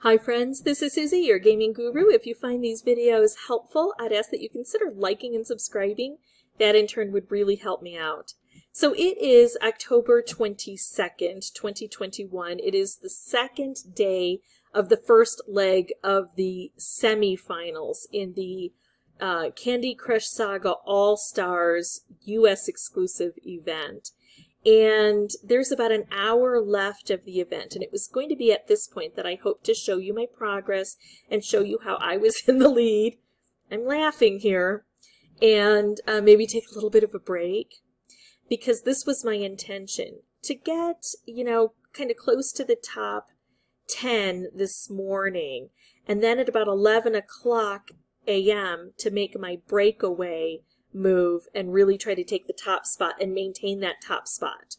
Hi friends, this is Suzy, your gaming guru. If you find these videos helpful, I'd ask that you consider liking and subscribing. That in turn would really help me out. So it is October 22nd, 2021. It is the second day of the first leg of the semifinals in the uh, Candy Crush Saga All-Stars US exclusive event and there's about an hour left of the event and it was going to be at this point that I hope to show you my progress and show you how I was in the lead. I'm laughing here and uh, maybe take a little bit of a break because this was my intention to get, you know, kind of close to the top 10 this morning and then at about 11 o'clock a.m. to make my breakaway move and really try to take the top spot and maintain that top spot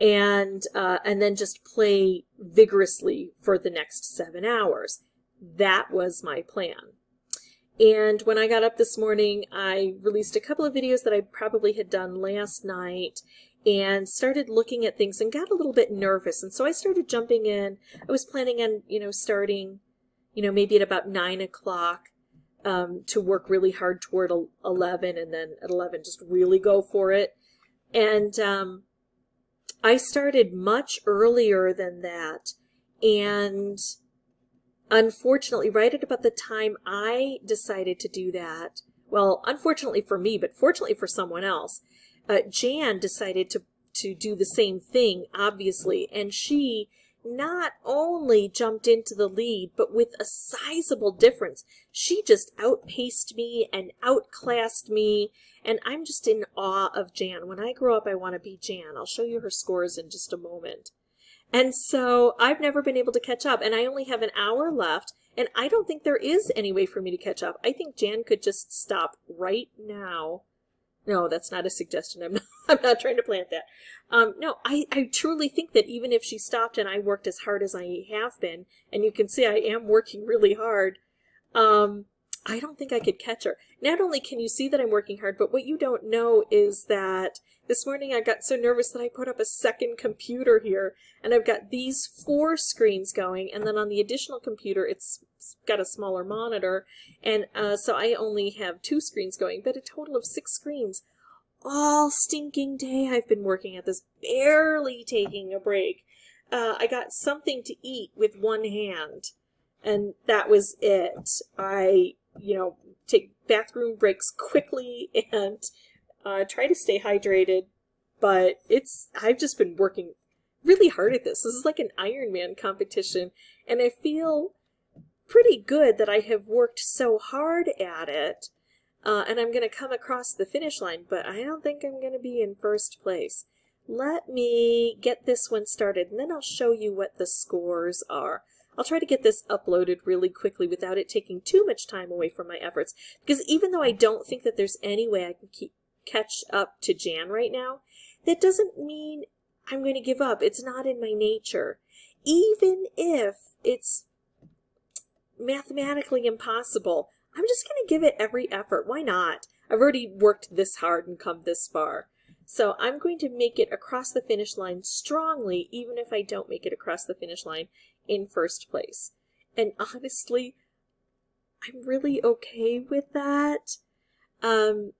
and uh, and then just play vigorously for the next seven hours that was my plan and when I got up this morning, I released a couple of videos that I probably had done last night and started looking at things and got a little bit nervous. And so I started jumping in. I was planning on, you know, starting, you know, maybe at about nine o'clock um, to work really hard toward 11 and then at 11 just really go for it. And um, I started much earlier than that. And unfortunately, right at about the time I decided to do that, well, unfortunately for me, but fortunately for someone else, uh, Jan decided to, to do the same thing, obviously. And she not only jumped into the lead, but with a sizable difference. She just outpaced me and outclassed me, and I'm just in awe of Jan. When I grow up, I want to be Jan. I'll show you her scores in just a moment. And so I've never been able to catch up, and I only have an hour left, and I don't think there is any way for me to catch up. I think Jan could just stop right now no, that's not a suggestion. I'm not, I'm not trying to plant that. Um, no, I, I truly think that even if she stopped and I worked as hard as I have been, and you can see I am working really hard, um, I don't think I could catch her. Not only can you see that I'm working hard, but what you don't know is that this morning I got so nervous that I put up a second computer here, and I've got these four screens going, and then on the additional computer it's got a smaller monitor, and uh, so I only have two screens going, but a total of six screens. All stinking day I've been working at this, barely taking a break. Uh, I got something to eat with one hand, and that was it. I you know, take bathroom breaks quickly and uh, try to stay hydrated. But it's, I've just been working really hard at this. This is like an Ironman competition, and I feel pretty good that I have worked so hard at it. Uh, and I'm going to come across the finish line, but I don't think I'm going to be in first place. Let me get this one started, and then I'll show you what the scores are. I'll try to get this uploaded really quickly without it taking too much time away from my efforts. Because even though I don't think that there's any way I can keep catch up to Jan right now, that doesn't mean I'm going to give up. It's not in my nature. Even if it's mathematically impossible, I'm just going to give it every effort. Why not? I've already worked this hard and come this far. So I'm going to make it across the finish line strongly, even if I don't make it across the finish line in first place. And honestly, I'm really okay with that. Um,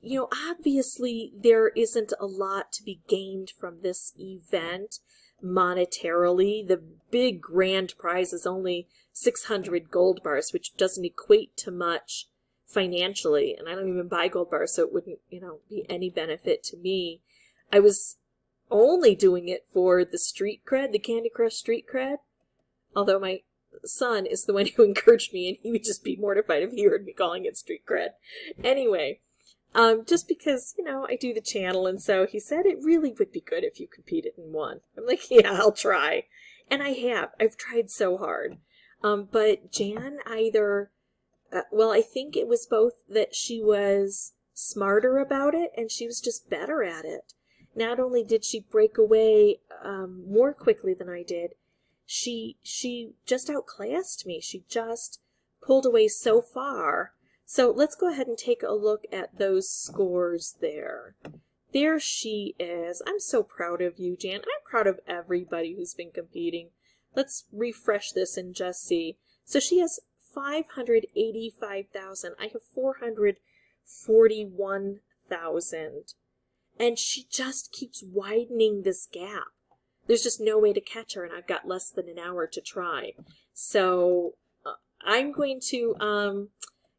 you know, obviously there isn't a lot to be gained from this event monetarily. The big grand prize is only 600 gold bars, which doesn't equate to much financially. And I don't even buy gold bars, so it wouldn't, you know, be any benefit to me. I was only doing it for the street cred, the Candy Crush street cred. Although my son is the one who encouraged me, and he would just be mortified if he heard me calling it street cred. Anyway, um, just because, you know, I do the channel, and so he said it really would be good if you competed in one. I'm like, yeah, I'll try. And I have. I've tried so hard. Um, but Jan either, uh, well, I think it was both that she was smarter about it and she was just better at it. Not only did she break away um, more quickly than I did, she she just outclassed me. She just pulled away so far. So let's go ahead and take a look at those scores there. There she is. I'm so proud of you, Jan. I'm proud of everybody who's been competing. let's refresh this and just see. So she has 585,000. I have 441,000. And she just keeps widening this gap. There's just no way to catch her, and I've got less than an hour to try. So uh, I'm going to um,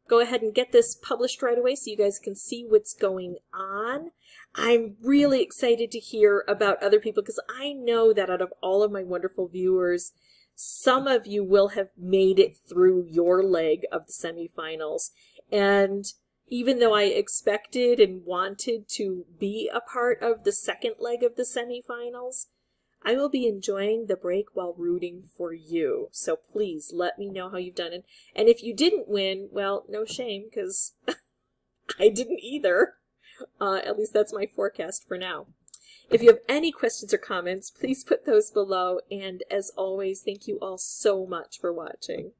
go ahead and get this published right away so you guys can see what's going on. I'm really excited to hear about other people because I know that out of all of my wonderful viewers, some of you will have made it through your leg of the semifinals. And even though I expected and wanted to be a part of the second leg of the semifinals, I will be enjoying the break while rooting for you. So please let me know how you've done it. And if you didn't win, well, no shame because I didn't either. Uh, at least that's my forecast for now. If you have any questions or comments, please put those below. And as always, thank you all so much for watching.